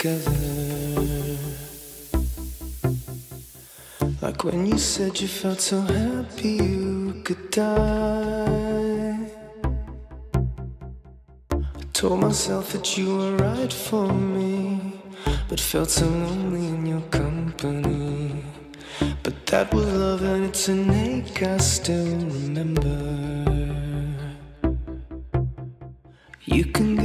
together. Like when you said you felt so happy you could die. I told myself that you were right for me, but felt so lonely in your company. But that was love and it's an ache I still remember. You can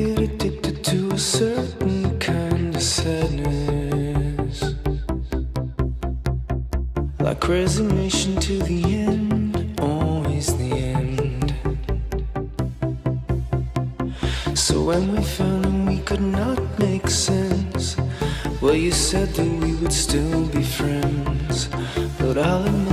resignation to the end, always the end. So when we found and we could not make sense, well, you said that we would still be friends. But I'll admit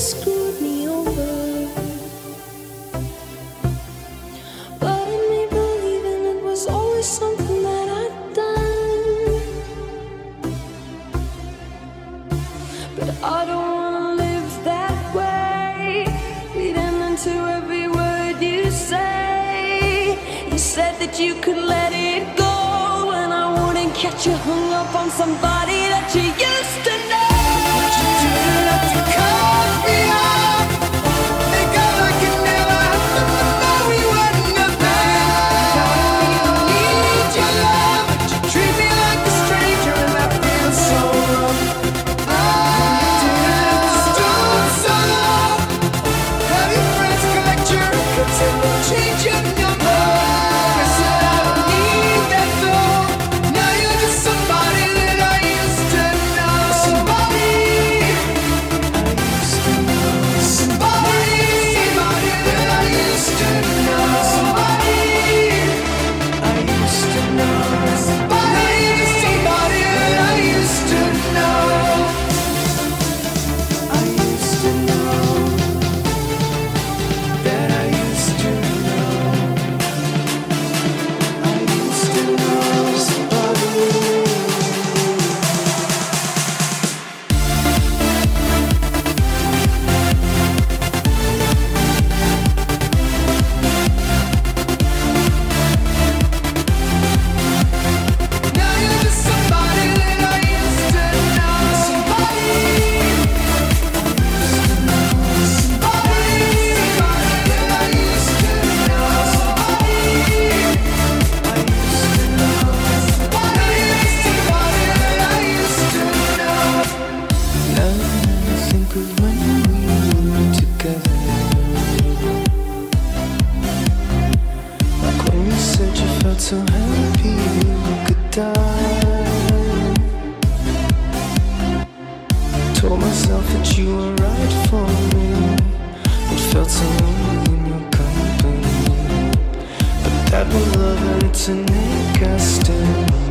screwed me over. But in it was always something that I'd done. But I don't wanna live that way. Into every word you say. You said that you could let it go, and I wouldn't catch you hung up on somebody Told myself that you were right for me, but felt so lonely in your company. But that was love and it's an ache I still